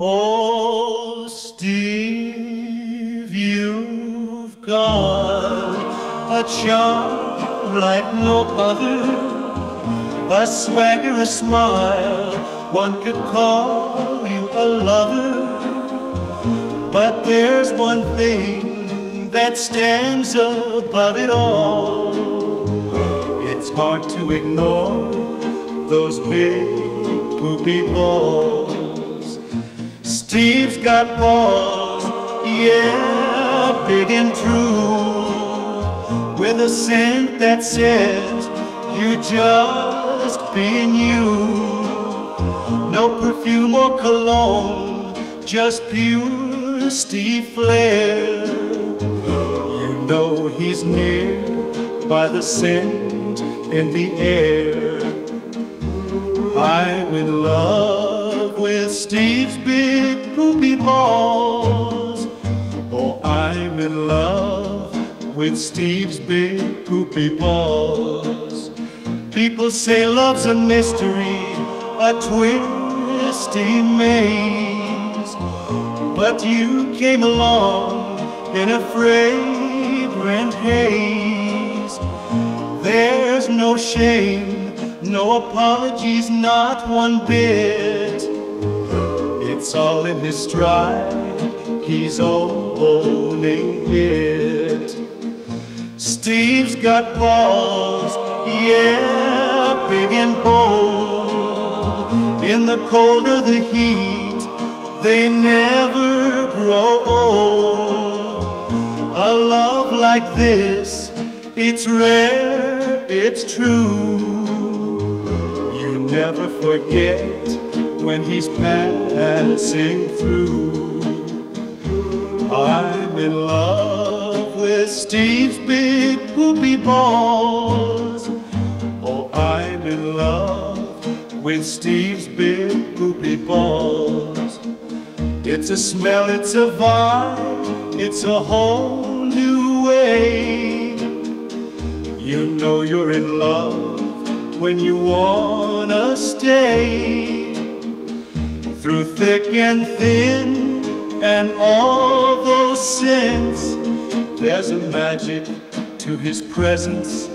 Oh, Steve, you've got a charm like no other, a swagger, a smile, one could call you a lover. But there's one thing that stands above it all. It's hard to ignore those big poopy balls. Steve's got balls, yeah, big and true, with a scent that says you're just being you. No perfume or cologne, just pure Steve Flair. You know he's near by the scent in the air. I'm in love with Steve's balls. Oh, I'm in love with Steve's big poopy balls. People say love's a mystery, a twisty maze. But you came along in a fragrant haze. There's no shame no apologies, not one bit. It's all in his stride, he's owning it. Steve's got balls, yeah, big and bold. In the cold or the heat, they never grow old. A love like this, it's rare, it's true You never forget when he's passing through. I'm in love with Steve's big poopy balls. Oh, I'm in love with Steve's big poopy balls. It's a smell, it's a vibe, it's a whole new way. You know you're in love when you wanna stay through thick and thin and all those sins. There's a magic to his presence,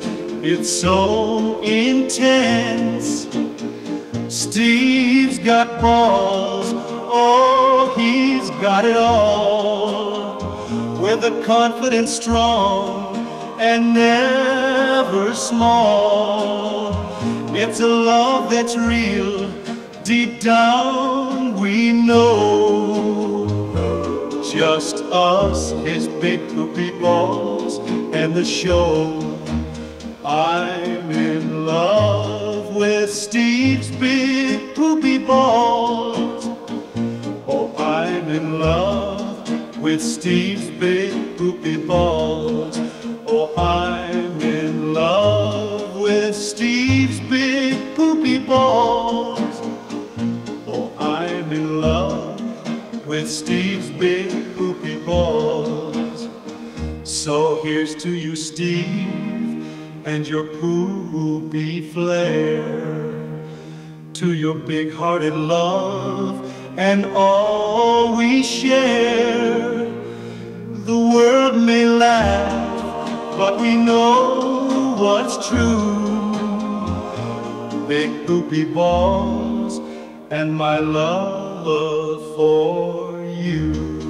it's so intense. Steve's got balls, oh, he's got it all. With a confidence strong and never small. It's a love that's real. Deep down we know. Just us, his big poopy balls, and the show. I'm in love with Steve's big poopy balls. Oh, I'm in love with Steve's big poopy balls. Oh, I'm in love with Steve's big poopy balls. With Steve's big poopy balls. So here's to you, Steve, and your poopy flair. To your big hearted love and all we share. The world may laugh, but we know what's true big poopy balls and my love for you.